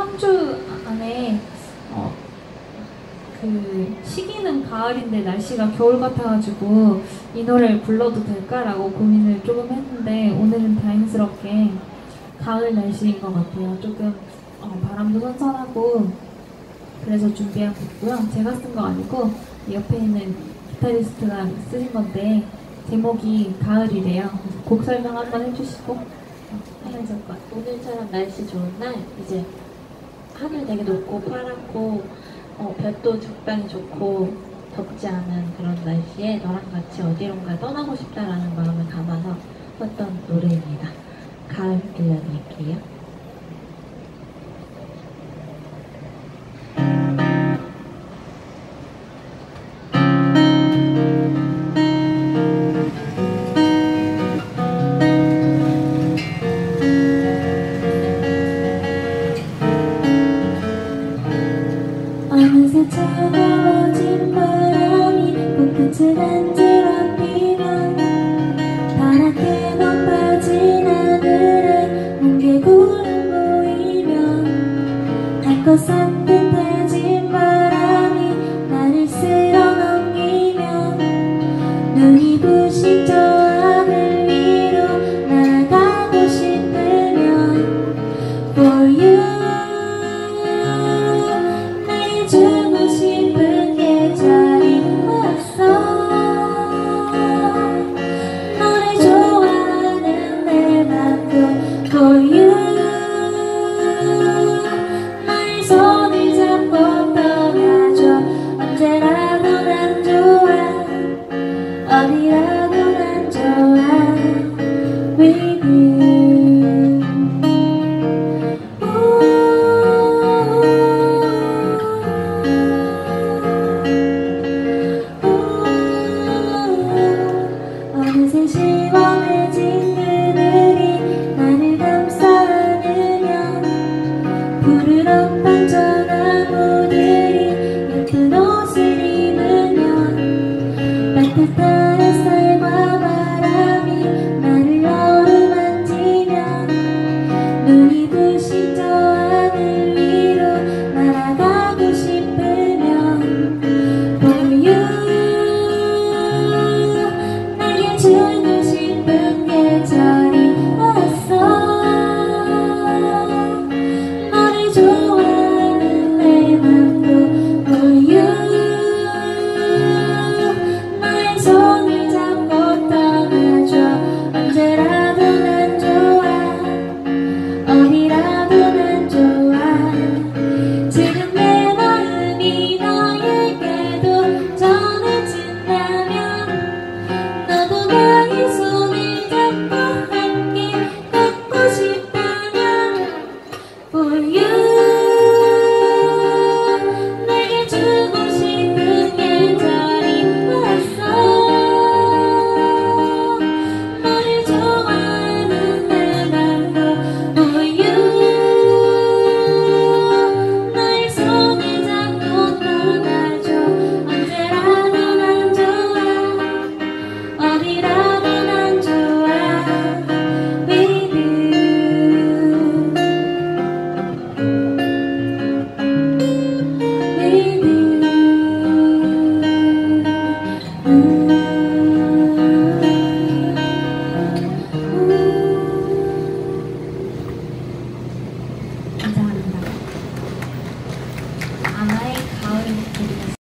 3주 안에 어, 그 시기는 가을인데 날씨가 겨울 같아가지고 이 노래를 불러도 될까라고 고민을 조금 했는데 오늘은 다행스럽게 가을 날씨인 것 같아요. 조금 어, 바람도 선선하고 그래서 준비한 곡고요. 제가 쓴 거 아니고 옆에 있는 기타리스트가 쓰신 건데 제목이 가을이래요. 곡 설명 한번 해주시고 같아요. 오늘처럼 날씨 좋은 날 이제 하늘 되게 높고 파랗고 어, 별도 적당히 좋고 덥지 않은 그런 날씨에 너랑 같이 어디론가 떠나고 싶다라는 마음을 담아서 썼던 노래입니다. 가을 들려드릴게요. 어느새 차가워진 바람이 코끝을 간지럽히면 파랗게 높아진 하늘에 뭉게 구름 보이면 달것 산뜻해 나